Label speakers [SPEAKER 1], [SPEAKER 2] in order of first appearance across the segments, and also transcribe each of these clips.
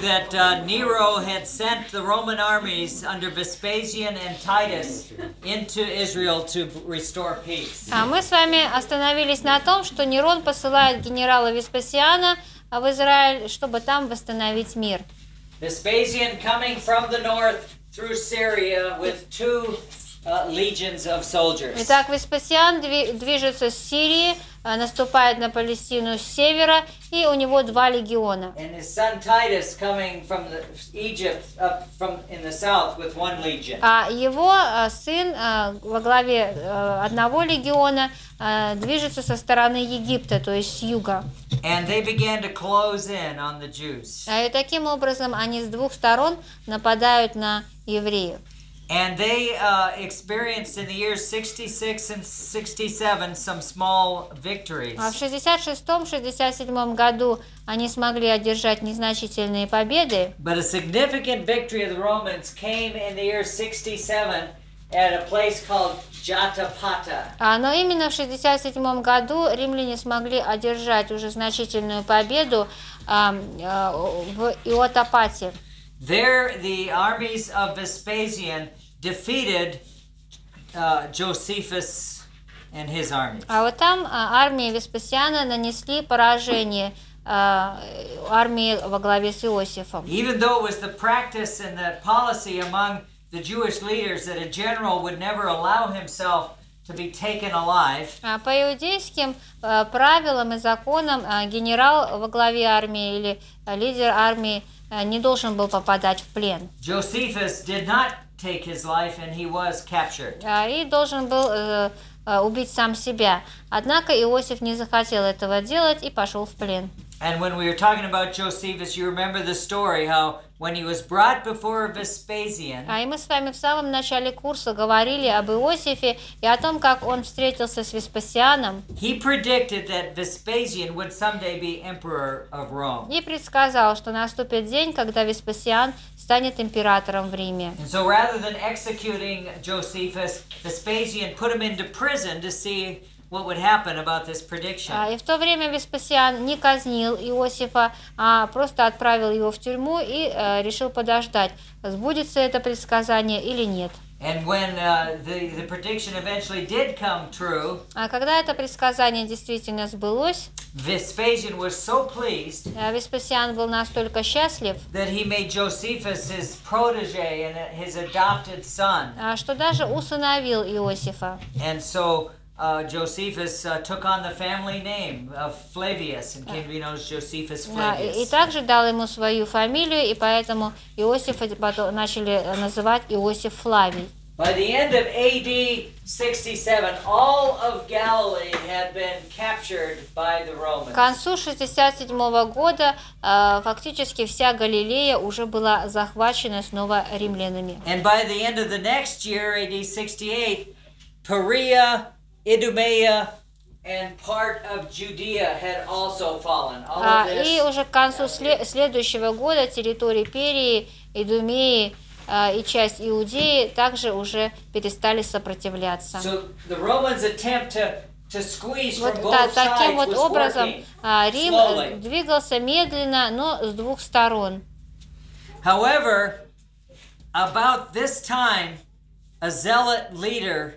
[SPEAKER 1] mentioning that uh, Nero had sent the Roman armies under Vespasian and Titus into Israel to restore peace.
[SPEAKER 2] А мы с вами остановились на том, что Нерон посылает генерала Веспасиана в Израиль, чтобы там восстановить мир.
[SPEAKER 1] Vespasian coming from the north through Syria with two legions of soldiers.
[SPEAKER 2] Итак, Веспасиан дви- движется с Сирии, а, наступает на Палестину с севера, и у него два легиона.
[SPEAKER 1] And his son Titus coming from the, Egypt up from in the south with one legion.
[SPEAKER 2] А его а, сын во главе одного легиона движется со стороны Египта, то есть с юга.
[SPEAKER 1] And they began to close in on the Jews.
[SPEAKER 2] И таким образом они с двух сторон нападают на евреев.
[SPEAKER 1] And they uh, experienced in the years 66 and 67 some small victories.
[SPEAKER 2] А в 66-67 году они смогли одержать незначительные победы,
[SPEAKER 1] But a significant victory of the Romans came in the year 67 at a place called Jatapata.
[SPEAKER 2] А, но именно в 67 году римляне смогли одержать уже значительную победу а, а, в Иотопате.
[SPEAKER 1] There, the armies of Vespasian defeated uh, Josephus and his armies.
[SPEAKER 2] А вот там а, армии Веспасиана нанесли поражение а, армии во главе с Иосифом.
[SPEAKER 1] Even though it was the practice and the policy among the Jewish leaders that a general would never allow himself to be taken alive,
[SPEAKER 2] А, По иудейским а, правилам и законам а, генерал во главе армии или а, лидер армии а, не должен был попадать в плен.
[SPEAKER 1] Josephus did not take his life and he was captured.
[SPEAKER 2] А, и должен был э, э, убить сам себя. Однако Иосиф не захотел этого делать и пошел в плен.
[SPEAKER 1] And when we were talking about Josephus, you remember the story how when he was brought before Vespasian,
[SPEAKER 2] А и мы с вами в самом начале курса говорили об Иосифе и о том, как он встретился с Веспасианом
[SPEAKER 1] he predicted that Vespasian would someday be emperor of Rome.
[SPEAKER 2] и предсказал, что наступит день, когда Веспасиан станет императором в Риме.
[SPEAKER 1] And so rather than executing Josephus, Vespasian put him into prison to see what would happen about this prediction.
[SPEAKER 2] А, И в то время Веспасиан не казнил Иосифа, а просто отправил его в тюрьму и э, решил подождать, сбудется это предсказание или нет.
[SPEAKER 1] And when uh, the, the prediction eventually did come true,
[SPEAKER 2] А когда это предсказание действительно сбылось,
[SPEAKER 1] Vespasian was so pleased
[SPEAKER 2] э, Веспасиан был настолько счастлив,
[SPEAKER 1] that he made Josephus his protege and his adopted son.
[SPEAKER 2] а, что даже усыновил Иосифа.
[SPEAKER 1] And so uh, Josephus uh, took on the family name of Flavius and came to be known as Josephus
[SPEAKER 2] А, И, и
[SPEAKER 1] Flavius.
[SPEAKER 2] также дал ему свою фамилию, и поэтому Иосифа потом начали э, называть Иосиф Флавий.
[SPEAKER 1] By the end of AD 67, all of Galilee had been captured by the
[SPEAKER 2] К
[SPEAKER 1] Romans.
[SPEAKER 2] концу 67 года э, фактически вся Галилея уже была захвачена снова римлянами.
[SPEAKER 1] And by the end of the next year, AD 68, Perea, Idumea, and part of Judea had also fallen. All
[SPEAKER 2] А, и уже к концу сле- следующего года территории Перии, Идумеи а, и часть Иудеи также уже перестали сопротивляться.
[SPEAKER 1] So the Romans' attempt to, to squeeze
[SPEAKER 2] Вот та- таким вот образом а, Рим э,
[SPEAKER 1] slowly.
[SPEAKER 2] двигался медленно, но с двух сторон.
[SPEAKER 1] However, about this time, a zealot leader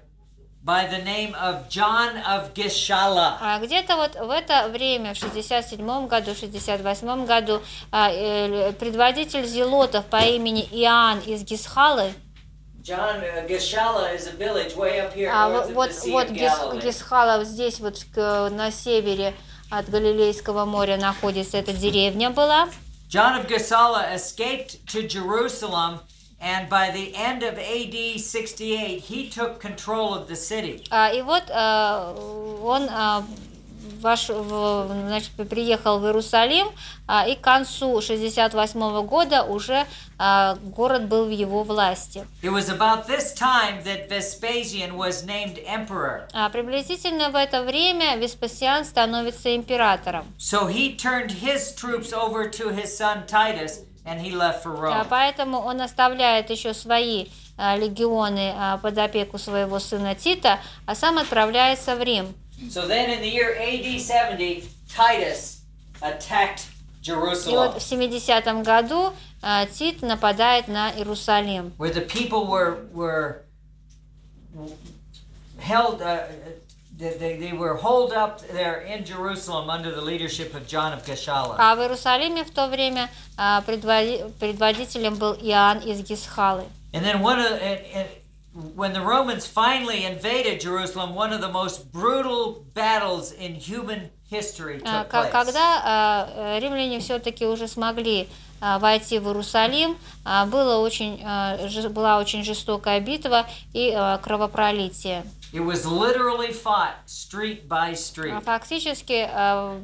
[SPEAKER 1] by the name of John of Gishala
[SPEAKER 2] А где-то вот в это время, в 67 году, 68 году, а, э, предводитель зелотов по имени Иоанн из Гисхалы,
[SPEAKER 1] John uh, is a village way up here
[SPEAKER 2] а вот, вот, вот. Гисхала здесь вот на севере от Галилейского моря находится эта деревня была.
[SPEAKER 1] John of Gisala escaped to Jerusalem, and by the end of AD 68, he took control of the city.
[SPEAKER 2] А, И вот а, он а, ваш, в- значит, приехал в Иерусалим, а, и к концу 68 года уже а, город был в его власти.
[SPEAKER 1] It was about this time that Vespasian was named emperor.
[SPEAKER 2] А приблизительно в это время Веспасиан становится императором.
[SPEAKER 1] So he turned his troops over to his son Titus, and he left for
[SPEAKER 2] А
[SPEAKER 1] Rome.
[SPEAKER 2] поэтому он оставляет еще свои а, легионы а, под опеку своего сына Тита, а сам отправляется в Рим.
[SPEAKER 1] So then in the year AD 70, Titus attacked
[SPEAKER 2] И вот
[SPEAKER 1] Jerusalem,
[SPEAKER 2] в 70 году а, Тит нападает на Иерусалим.
[SPEAKER 1] where the people were were held. Uh, they, they they were holed up there in Jerusalem under the leadership of John of Gashala.
[SPEAKER 2] А в Иерусалиме в то время а, предводи- предводителем был Иоанн из Гисхалы.
[SPEAKER 1] And then one of and, and when the Romans finally invaded Jerusalem, one of the most brutal battles in human history
[SPEAKER 2] А,
[SPEAKER 1] took place.
[SPEAKER 2] Когда а, э, римляне все-таки уже смогли а, войти в Иерусалим, а, было очень, а, была очень жестокая битва и а, кровопролитие.
[SPEAKER 1] It was literally fought street by street.
[SPEAKER 2] А Фактически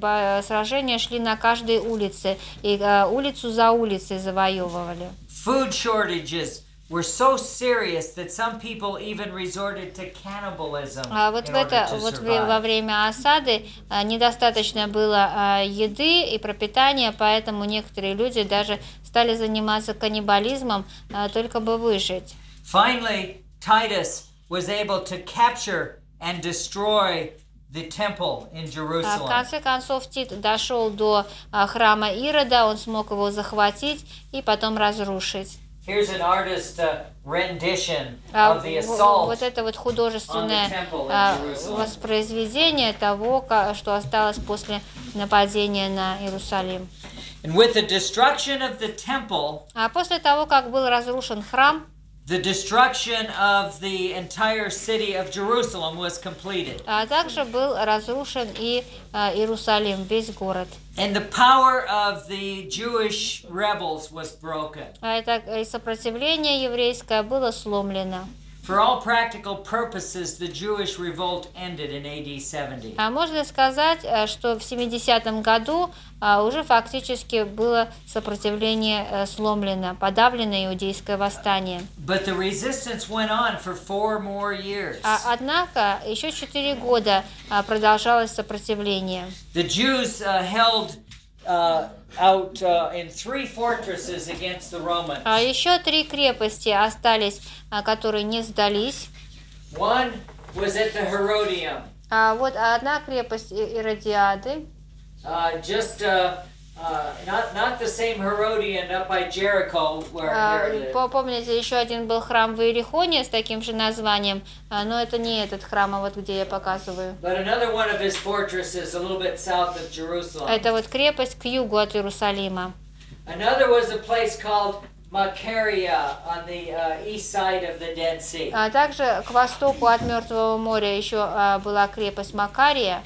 [SPEAKER 2] ба- сражения шли на каждой улице, и а, улицу за улицей завоевывали.
[SPEAKER 1] Food shortages were so serious that some people even resorted to cannibalism
[SPEAKER 2] А вот в это, вот во время осады а, недостаточно было еды и пропитания, поэтому некоторые люди даже стали заниматься каннибализмом, только бы выжить.
[SPEAKER 1] Finally, Titus was able to capture and destroy the temple in
[SPEAKER 2] А В
[SPEAKER 1] Jerusalem.
[SPEAKER 2] конце концов Тит дошел до а, храма Ирода, он смог его захватить и потом разрушить.
[SPEAKER 1] Here's an artist uh, rendition
[SPEAKER 2] А
[SPEAKER 1] of the
[SPEAKER 2] в-
[SPEAKER 1] assault
[SPEAKER 2] вот это вот художественное воспроизведение того, что осталось после нападения на Иерусалим.
[SPEAKER 1] And with the destruction of the temple,
[SPEAKER 2] А после того, как был разрушен храм,
[SPEAKER 1] the destruction of the entire city of Jerusalem was completed.
[SPEAKER 2] а также был разрушен и а, Иерусалим, весь город.
[SPEAKER 1] And the power of the Jewish rebels was broken.
[SPEAKER 2] А это и сопротивление еврейское было сломлено.
[SPEAKER 1] For all practical purposes, the Jewish revolt ended in AD 70.
[SPEAKER 2] А можно сказать, э, что в 70-м году а, уже фактически было сопротивление э, сломлено, подавлено иудейское восстание.
[SPEAKER 1] But the resistance went on for four more years.
[SPEAKER 2] А, однако еще четыре года продолжалось сопротивление.
[SPEAKER 1] The Jews held uh, out uh, in three fortresses against the Romans.
[SPEAKER 2] А еще три крепости остались, а, которые не сдались.
[SPEAKER 1] One was at the Herodium,
[SPEAKER 2] А вот одна крепость Иродиады,
[SPEAKER 1] uh, just uh, uh,
[SPEAKER 2] А, Помните, еще один был храм в Иерихоне с таким же названием, а, но это не этот храм, а вот где я показываю. Это вот крепость к югу от Иерусалима.
[SPEAKER 1] Uh.
[SPEAKER 2] А также к востоку от Мертвого моря еще а, была крепость Макария.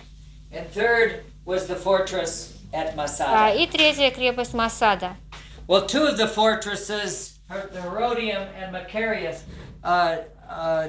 [SPEAKER 1] And third was the fortress at
[SPEAKER 2] А,
[SPEAKER 1] Masada.
[SPEAKER 2] и третья крепость Масада.
[SPEAKER 1] Well, two of the fortresses, Herodium and Macarius, uh, uh,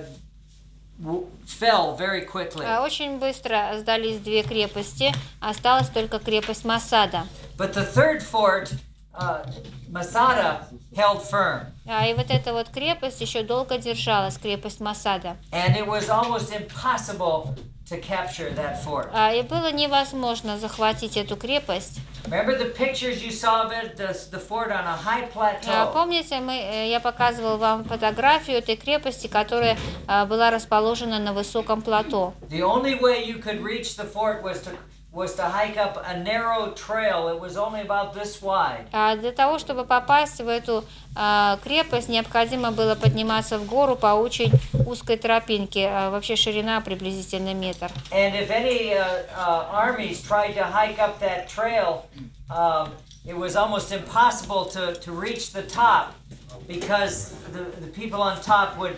[SPEAKER 1] fell very quickly.
[SPEAKER 2] А, Очень быстро сдались две крепости, осталась только крепость Масада.
[SPEAKER 1] But the third fort, uh, Masada, held firm.
[SPEAKER 2] А, И вот эта вот крепость еще долго держалась, крепость Масада.
[SPEAKER 1] And it was almost impossible to capture that fort.
[SPEAKER 2] А, И было невозможно захватить эту крепость.
[SPEAKER 1] Remember the pictures you saw of it, the, the fort on a high
[SPEAKER 2] А,
[SPEAKER 1] plateau?
[SPEAKER 2] Помните, мы, э, я показывала вам фотографию этой крепости, которая а, была расположена на высоком плато.
[SPEAKER 1] The only way you could reach the fort was to was to hike up a narrow trail. It was only about this wide.
[SPEAKER 2] А для того, чтобы попасть в эту а, крепость, необходимо было подниматься в гору по очень узкой тропинке. А, вообще ширина приблизительно метр.
[SPEAKER 1] And if any uh, uh, armies tried to hike up that trail, um, it was almost impossible to, to reach the top because the, the people on top would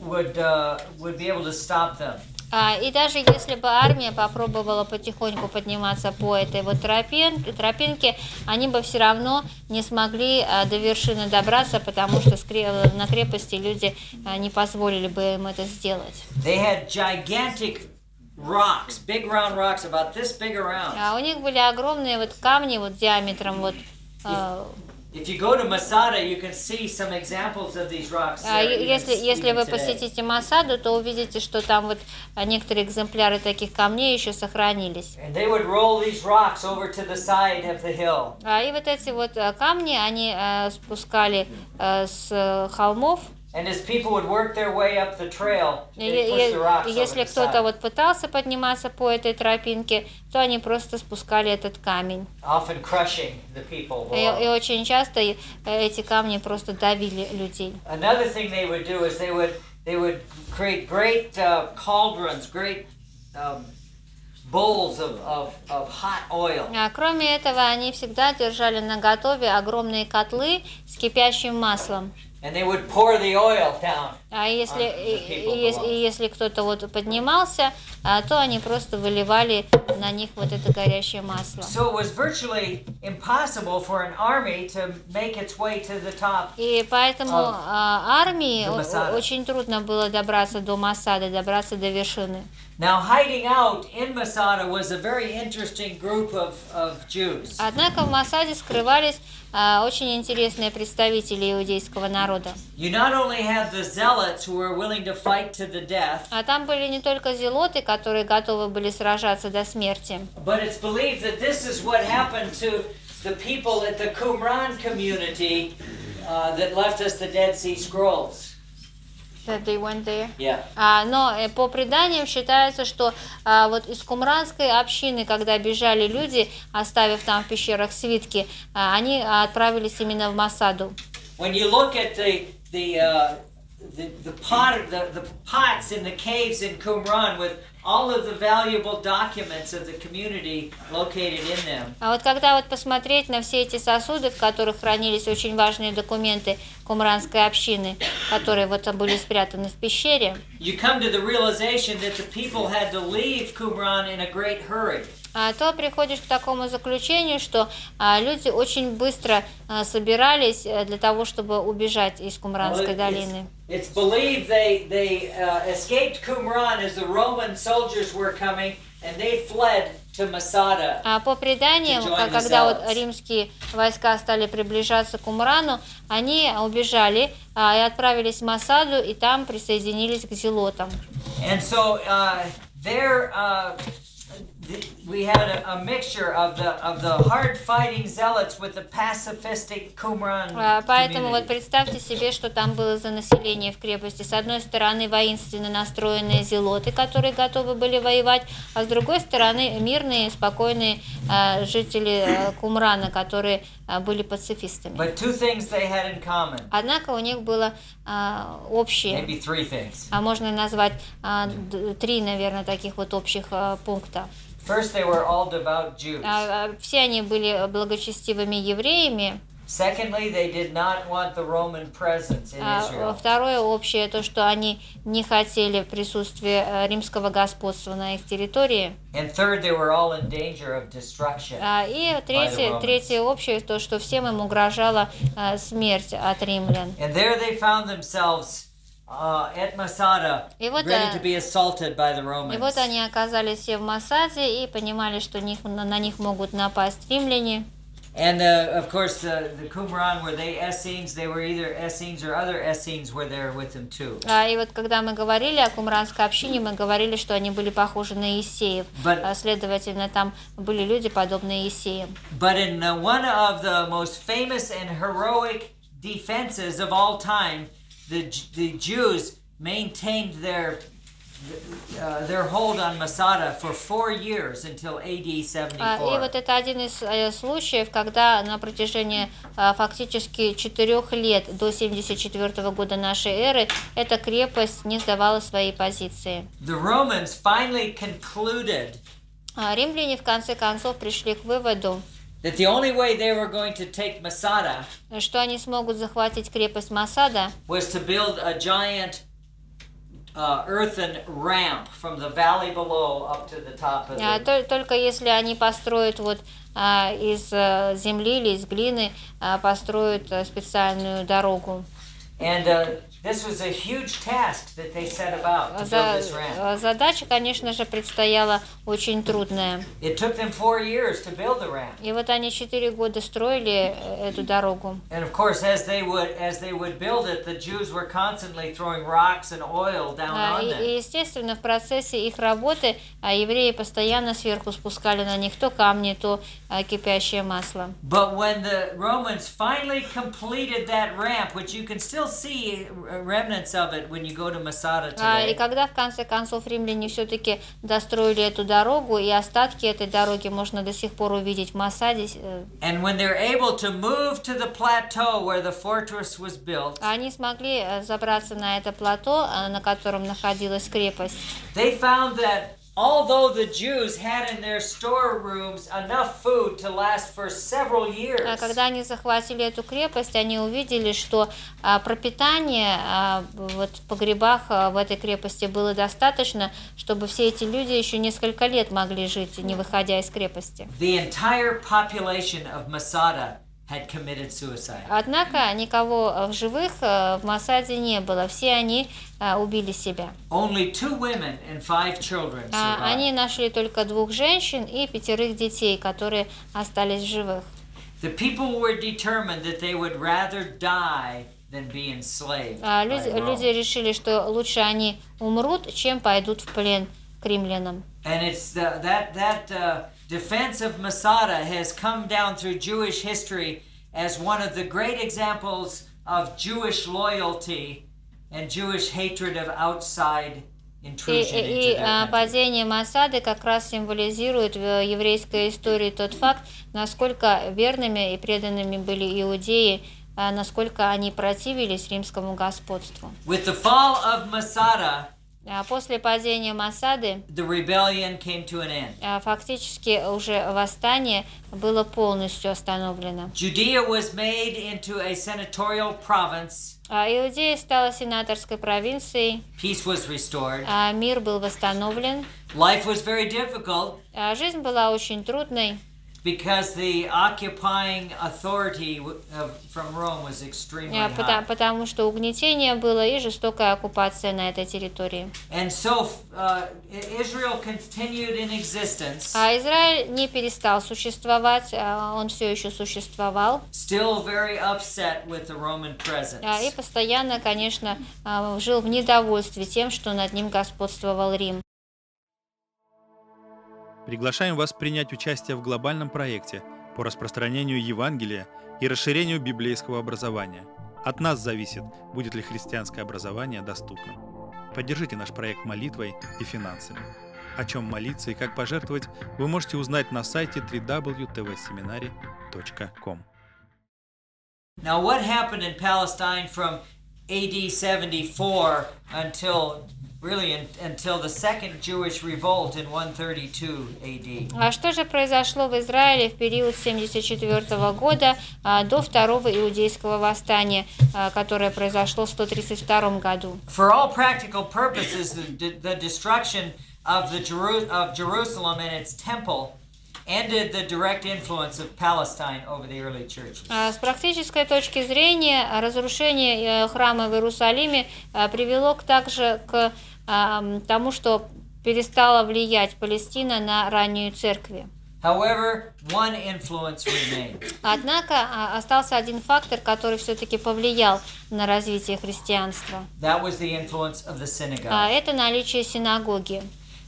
[SPEAKER 1] would uh, would be able to stop them.
[SPEAKER 2] А, и даже если бы армия попробовала потихоньку подниматься по этой вот тропин, тропинке, они бы все равно не смогли а, до вершины добраться, потому что на крепости люди а, не позволили бы им это сделать.
[SPEAKER 1] They had gigantic rocks, big round rocks, about this big around.
[SPEAKER 2] А у них были огромные вот камни вот диаметром вот а,
[SPEAKER 1] If you go to Masada, you can see some examples of these rocks. There
[SPEAKER 2] е-
[SPEAKER 1] even-
[SPEAKER 2] Если, если вы посетите Масаду, то увидите, что там вот а, некоторые экземпляры таких камней еще сохранились.
[SPEAKER 1] And they would roll these rocks over to the side of the hill.
[SPEAKER 2] А, И вот эти вот а, камни они а, спускали с э, холмов
[SPEAKER 1] And as people would work their way up the trail,
[SPEAKER 2] И,
[SPEAKER 1] they push the
[SPEAKER 2] и-
[SPEAKER 1] rocks
[SPEAKER 2] и
[SPEAKER 1] over
[SPEAKER 2] если кто-то вот пытался подниматься по этой тропинке, то они просто спускали этот камень.
[SPEAKER 1] often crushing the people
[SPEAKER 2] И, и очень часто э, эти камни просто давили людей.
[SPEAKER 1] Another thing they would do is they would they would create great uh, cauldrons, great um, bowls of, of, of hot oil.
[SPEAKER 2] А кроме этого, они всегда держали на готове огромные котлы с кипящим маслом.
[SPEAKER 1] And they would pour the oil down.
[SPEAKER 2] А если,
[SPEAKER 1] А,
[SPEAKER 2] и,
[SPEAKER 1] the people
[SPEAKER 2] и ес-
[SPEAKER 1] below.
[SPEAKER 2] и если кто-то вот поднимался, а, то они просто выливали на них вот это горящее масло.
[SPEAKER 1] So it was virtually impossible for an army to make its way to the top.
[SPEAKER 2] И поэтому а, армии очень трудно было добраться до Масады, добраться до вершины.
[SPEAKER 1] Now, hiding out in Masada was a very interesting group of, of Jews.
[SPEAKER 2] Однако в Масаде скрывались а, очень интересные представители иудейского народа.
[SPEAKER 1] You not only had the zealots who were willing to fight to the death,
[SPEAKER 2] А там были не только зелоты, которые готовы были сражаться до смерти,
[SPEAKER 1] But it's believed that this is what happened to the people at the Qumran community uh, that left us the Dead Sea Scrolls.
[SPEAKER 2] That they went there.
[SPEAKER 1] Yeah.
[SPEAKER 2] А, но э, по преданиям считается, что а, вот из кумранской общины, когда бежали люди, оставив там в пещерах свитки, а, они отправились именно в Масаду.
[SPEAKER 1] When you look at the the uh, the, the pot the, the pots in the caves in Qumran with all of the valuable documents of the community located in them,
[SPEAKER 2] А вот когда вот посмотреть на все эти сосуды, в которых хранились очень важные документы кумранской общины, которые вот были спрятаны в пещере,
[SPEAKER 1] you come to the realization that the people had to leave Qumran in a great hurry.
[SPEAKER 2] а, то приходишь к такому заключению, что а, люди очень быстро а, собирались э, для того, чтобы убежать из Кумранской долины.
[SPEAKER 1] It's, believed they they uh, escaped Qumran as the Roman soldiers were coming, and they fled to Masada.
[SPEAKER 2] А по преданиям,
[SPEAKER 1] the
[SPEAKER 2] когда вот римские войска стали приближаться к Умрану, они убежали а, и отправились в Масаду, и там присоединились к зелотам.
[SPEAKER 1] And so uh, uh, we had a, a mixture of the of the hard fighting zealots with the pacifistic Qumran
[SPEAKER 2] А, Поэтому вот представьте себе, что там было за население в крепости. С одной стороны воинственно настроенные зелоты, которые готовы были воевать, а с другой стороны мирные, спокойные а, жители а, Кумрана, которые а, были пацифистами.
[SPEAKER 1] But two things they had in common,
[SPEAKER 2] Однако у них было а, общее,
[SPEAKER 1] maybe three things.
[SPEAKER 2] а можно назвать д- три, наверное, таких вот общих а, пункта.
[SPEAKER 1] First, they were all devout Jews.
[SPEAKER 2] А, а, Все они были благочестивыми евреями.
[SPEAKER 1] Secondly, they did not want the Roman presence in
[SPEAKER 2] А,
[SPEAKER 1] Israel.
[SPEAKER 2] Второе общее то, что они не хотели присутствия римского господства на их территории.
[SPEAKER 1] And third, they were all in danger of destruction.
[SPEAKER 2] И третье, третье общее то, что всем им угрожала смерть от римлян.
[SPEAKER 1] And there they found themselves
[SPEAKER 2] И вот,
[SPEAKER 1] ready to be assaulted by the
[SPEAKER 2] И
[SPEAKER 1] Romans.
[SPEAKER 2] вот они оказались все в Масаде и понимали, что них, на, на них могут напасть римляне.
[SPEAKER 1] And uh, of course, uh, the Qumran were they Essenes? They were either Essenes or other Essenes were there with them too.
[SPEAKER 2] А, И вот когда мы говорили о кумранской общине, мы говорили, что они были похожи на Есеев.
[SPEAKER 1] But-
[SPEAKER 2] А, Следовательно, там были люди, подобные Есеям.
[SPEAKER 1] But in uh, one of the most famous and heroic defenses of all time, the the Jews maintained their uh, their hold on Masada for four years until AD
[SPEAKER 2] А, И
[SPEAKER 1] 74.
[SPEAKER 2] вот это один из э, случаев, когда на протяжении а, фактически четырех лет до 74 года нашей эры эта крепость не сдавала свои позиции.
[SPEAKER 1] The Romans finally concluded
[SPEAKER 2] А Римляне в конце концов пришли к выводу,
[SPEAKER 1] that the only way they were going to take Masada
[SPEAKER 2] что они смогут захватить крепость Масада,
[SPEAKER 1] was to build a giant uh, earthen ramp from the valley below up to the top of
[SPEAKER 2] а,
[SPEAKER 1] the.
[SPEAKER 2] то- только если они построят вот а, из э, земли или из глины а, построят э, специальную дорогу.
[SPEAKER 1] And uh, this was a huge task that they set about to build
[SPEAKER 2] За-
[SPEAKER 1] this ramp.
[SPEAKER 2] э, задача, конечно же, предстояла очень трудная.
[SPEAKER 1] It took them four years to build the ramp.
[SPEAKER 2] И вот они четыре года строили э, эту дорогу.
[SPEAKER 1] And of course, as they would as they would build it, the Jews were constantly throwing rocks and oil down
[SPEAKER 2] А,
[SPEAKER 1] on
[SPEAKER 2] И,
[SPEAKER 1] them.
[SPEAKER 2] и, естественно, в процессе их работы а, евреи постоянно сверху спускали на них то камни, то а, кипящее масло.
[SPEAKER 1] But when the Romans finally completed that ramp, which you can still see remnants of it when you go to Masada
[SPEAKER 2] А, И
[SPEAKER 1] today.
[SPEAKER 2] когда в конце концов римляне все-таки достроили эту дорогу, и остатки этой дороги можно до сих пор увидеть в Масаде, э,
[SPEAKER 1] And when they're able to move to the plateau where the fortress was built,
[SPEAKER 2] они смогли э, забраться на это плато, э, на котором находилась крепость.
[SPEAKER 1] they found that although the Jews had in their storerooms enough food to last for several
[SPEAKER 2] А
[SPEAKER 1] years,
[SPEAKER 2] Когда они захватили эту крепость, они увидели, что а, пропитание а, вот в погребах а, в этой крепости было достаточно, чтобы все эти люди еще несколько лет могли жить, не выходя из крепости.
[SPEAKER 1] the entire population of Masada.
[SPEAKER 2] Однако никого а, в живых а, в Масаде не было, все они а, убили себя.
[SPEAKER 1] Only two women and five children
[SPEAKER 2] А, Они нашли только двух женщин и пятерых детей, которые остались в живых.
[SPEAKER 1] The people were determined that they would rather die than be enslaved. By
[SPEAKER 2] Люди, люди решили, что лучше они умрут, чем пойдут в плен к римлянам.
[SPEAKER 1] And it's the, that that uh, defense of Masada has come down through Jewish history as one of the great examples of Jewish loyalty and Jewish hatred of outside
[SPEAKER 2] И,
[SPEAKER 1] intrusion
[SPEAKER 2] и- и,
[SPEAKER 1] into their
[SPEAKER 2] а,
[SPEAKER 1] country.
[SPEAKER 2] падение Масады как раз символизирует в еврейской истории тот факт, насколько верными и преданными были иудеи, а, насколько они противились римскому господству.
[SPEAKER 1] With the fall of Masada,
[SPEAKER 2] А После падения Масады а, фактически уже восстание было полностью остановлено. А Иудея стала сенаторской провинцией, а мир был восстановлен. А Жизнь была очень трудной,
[SPEAKER 1] because the occupying authority from Rome was extremely
[SPEAKER 2] а, пота-
[SPEAKER 1] high.
[SPEAKER 2] потому что угнетение было и жестокая оккупация на этой территории.
[SPEAKER 1] And so uh, Israel continued in existence,
[SPEAKER 2] А Израиль не перестал существовать, а он все еще существовал.
[SPEAKER 1] still very upset with the Roman presence.
[SPEAKER 2] А, И постоянно, конечно, а, жил в недовольстве тем, что над ним господствовал Рим.
[SPEAKER 3] Приглашаем вас принять участие в глобальном проекте по распространению Евангелия и расширению библейского образования. От нас зависит, будет ли христианское образование доступным. Поддержите наш проект молитвой и финансами. О чем молиться и как пожертвовать, вы можете узнать на сайте www.tvseminary.com.
[SPEAKER 1] Now, what happened in Palestine from AD 74 until really un- until the second Jewish revolt in 132 AD?
[SPEAKER 2] А что же произошло в Израиле в период с 74 года а, до второго иудейского восстания, а, которое произошло в 132 году?
[SPEAKER 1] For all practical purposes, the, the destruction of the Jeru- of Jerusalem and its temple ended the direct influence of Palestine over the early churches.
[SPEAKER 2] С практической точки зрения, а, разрушение э, храма в Иерусалиме а, привело также к а, тому, что перестала влиять Палестина на раннюю церкви.
[SPEAKER 1] However, one influence remained.
[SPEAKER 2] Однако остался один фактор, который все-таки повлиял на развитие христианства.
[SPEAKER 1] That was the influence of the synagogue.
[SPEAKER 2] Это наличие синагоги.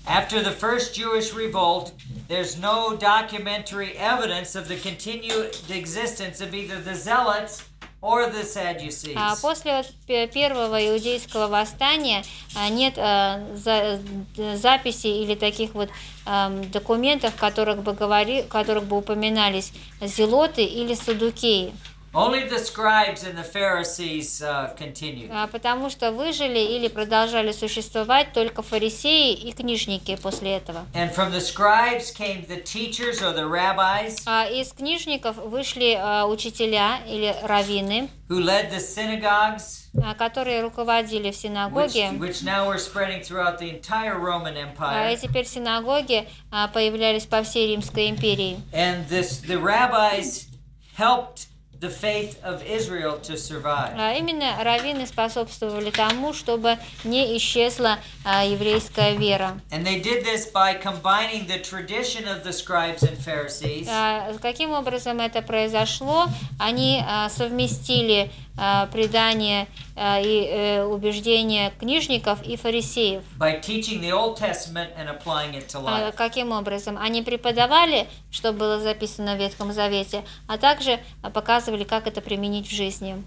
[SPEAKER 1] After the first Jewish revolt, there's no documentary evidence of the continued existence of either the Zealots or the Sadducees.
[SPEAKER 2] А После вот пе- первого иудейского восстания а, нет а, за- д- записей или таких вот ам, документов, в которых бы, говори, в которых бы упоминались зелоты или садукеи.
[SPEAKER 1] Only the scribes and the Pharisees uh, continued.
[SPEAKER 2] А, Потому что выжили или продолжали существовать только фарисеи и книжники после этого.
[SPEAKER 1] And from the scribes came the teachers or the rabbis
[SPEAKER 2] А Из книжников вышли а, учителя или раввины,
[SPEAKER 1] who led the synagogues,
[SPEAKER 2] а, которые руководили в
[SPEAKER 1] which,
[SPEAKER 2] синагоге.
[SPEAKER 1] which now were spreading throughout the entire Roman
[SPEAKER 2] А, И
[SPEAKER 1] Empire.
[SPEAKER 2] теперь синагоги а, появлялись по всей Римской империи.
[SPEAKER 1] And this, the rabbis helped the faith of Israel to survive.
[SPEAKER 2] А Именно раввины способствовали тому, чтобы не исчезла а, еврейская вера.
[SPEAKER 1] And they did this by combining the tradition of the scribes and Pharisees
[SPEAKER 2] А, Каким образом это произошло? Они совместили предание а, и э, убеждения книжников и фарисеев.
[SPEAKER 1] by teaching the Old Testament and applying it to life.
[SPEAKER 2] Каким образом? Они преподавали, что было записано в Ветхом Завете, а также а, показывали, как это применить в жизни.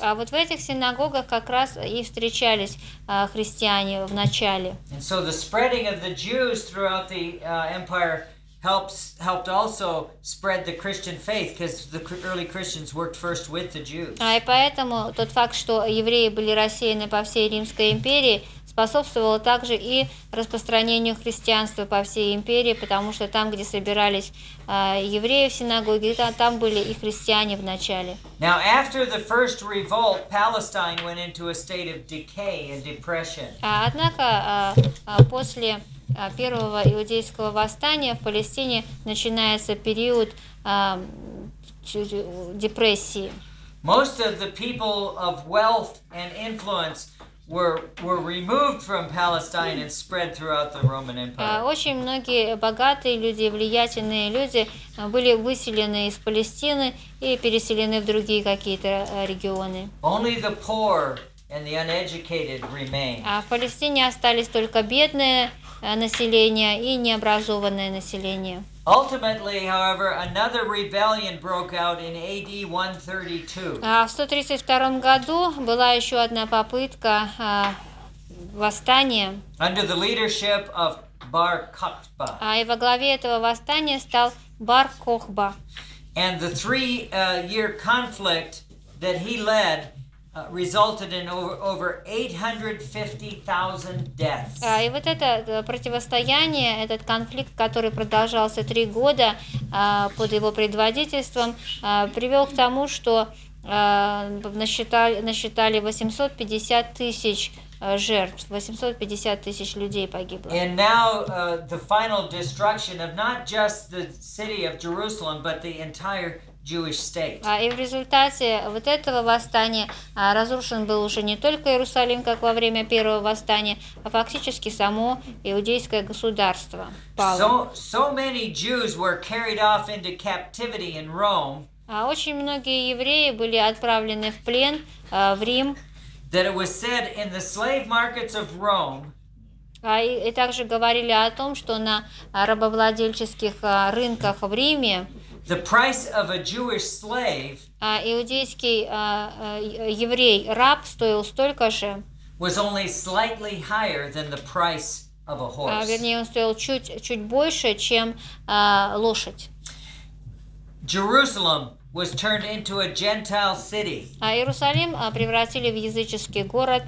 [SPEAKER 2] А вот в этих синагогах как раз и встречались а, христиане в начале.
[SPEAKER 1] And so the spreading of the Jews throughout the uh, empire helps helped also spread the Christian faith because the early Christians worked first with the Jews.
[SPEAKER 2] А и поэтому тот факт, что евреи были рассеяны по всей Римской империи, способствовало также и распространению христианства по всей империи, потому что там, где собирались а, евреи в синагоге, та- там были и христиане в начале.
[SPEAKER 1] Now, after the first revolt, Palestine went into a state of decay and depression.
[SPEAKER 2] А, однако а, а, после первого иудейского восстания в Палестине начинается период депрессии.
[SPEAKER 1] Most of the people of wealth and influence were were removed from Palestine and spread throughout the Roman Empire.
[SPEAKER 2] Очень многие богатые люди, влиятельные люди а, были выселены из Палестины и переселены в другие какие-то а, регионы.
[SPEAKER 1] Only the poor and the uneducated remained.
[SPEAKER 2] А в Палестине остались только бедное а, население и необразованное население.
[SPEAKER 1] Ultimately, however, another rebellion broke out in AD 132.
[SPEAKER 2] А в 132 году была еще одна попытка а, восстания,
[SPEAKER 1] under the leadership of Bar Kokhba.
[SPEAKER 2] а и во главе этого восстания стал Бар Кохба.
[SPEAKER 1] And the three uh, year conflict that he led uh, resulted in over, over 850,000 deaths.
[SPEAKER 2] А, И вот это э, противостояние, этот конфликт, который продолжался три года а, под его предводительством, а, привел к тому, что насчитали, насчитали 850 тысяч а, жертв, 850 тысяч людей погибло.
[SPEAKER 1] And now uh, the final destruction of not just the city of Jerusalem, but the entire Jewish state.
[SPEAKER 2] А, И в результате вот этого восстания а, разрушен был уже не только Иерусалим, как во время первого восстания, а фактически само иудейское государство пало.
[SPEAKER 1] So, so many Jews were carried off into captivity in Rome
[SPEAKER 2] А очень многие евреи были отправлены в плен в Рим,
[SPEAKER 1] that it was said in the slave markets of Rome
[SPEAKER 2] и, также говорили о том, что на рабовладельческих рынках в Риме
[SPEAKER 1] the price of a Jewish slave
[SPEAKER 2] а, иудейский а, а, еврей раб стоил столько же,
[SPEAKER 1] was only slightly higher than the price of a
[SPEAKER 2] а,
[SPEAKER 1] horse.
[SPEAKER 2] вернее он стоил чуть чуть больше, чем а, лошадь.
[SPEAKER 1] Jerusalem was turned into a Gentile city,
[SPEAKER 2] А Иерусалим а, превратили в языческий город,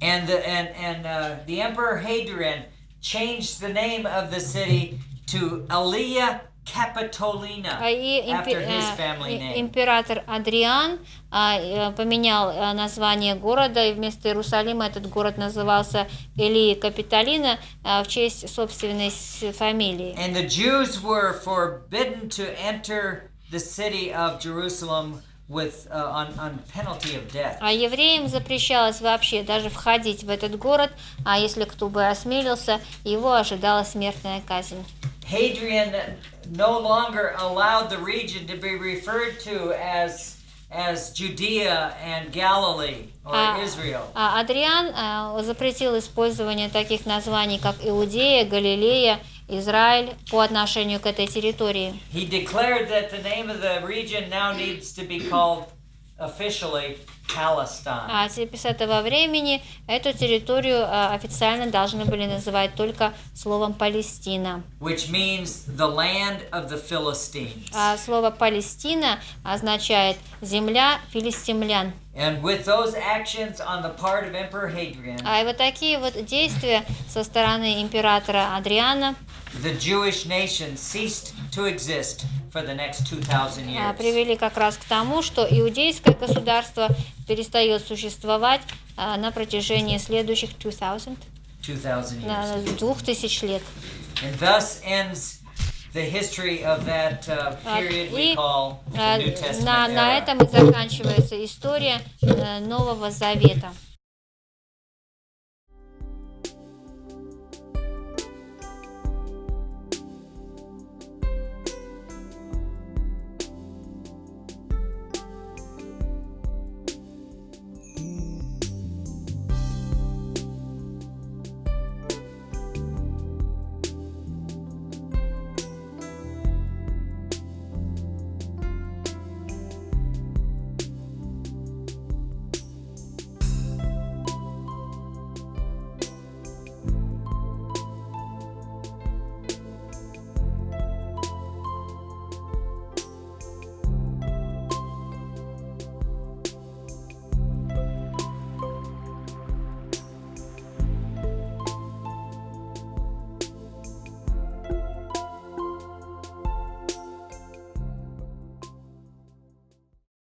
[SPEAKER 1] and the and and uh, the Emperor Hadrian changed the name of the city to Aelia Capitolina
[SPEAKER 2] а, и
[SPEAKER 1] after his
[SPEAKER 2] а,
[SPEAKER 1] family name.
[SPEAKER 2] император Адриан а, э, поменял а, название города, и вместо Иерусалима этот город назывался Элии Капитолина а, в честь собственной фамилии.
[SPEAKER 1] And the Jews were forbidden to enter the city of Jerusalem with uh, on on penalty of death.
[SPEAKER 2] А евреям запрещалось вообще даже входить в этот город, а если кто бы осмелился, его ожидала смертная казнь.
[SPEAKER 1] Hadrian no longer allowed the region to be referred to as as Judea and Galilee or
[SPEAKER 2] А,
[SPEAKER 1] Israel.
[SPEAKER 2] а Адриан а, запретил использование таких названий, как Иудея, Галилея, Израиль по отношению к этой территории.
[SPEAKER 1] He declared that the name of the region now needs to be called officially Palestine.
[SPEAKER 2] А с этого времени эту территорию а, официально должны были называть только словом Палестина.
[SPEAKER 1] Which means the land of the Philistines.
[SPEAKER 2] А слово Палестина означает земля филистимлян.
[SPEAKER 1] And with those actions on the part of Emperor Hadrian,
[SPEAKER 2] А и вот такие вот действия со стороны императора Адриана
[SPEAKER 1] the Jewish nation ceased to exist for the next 2,000
[SPEAKER 2] а,
[SPEAKER 1] years.
[SPEAKER 2] привели как раз к тому, что иудейское государство перестает существовать а, на протяжении следующих 2000,
[SPEAKER 1] 2,000 years.
[SPEAKER 2] на двух тысяч лет.
[SPEAKER 1] And thus ends
[SPEAKER 2] И на, на этом и заканчивается история э, Нового Завета.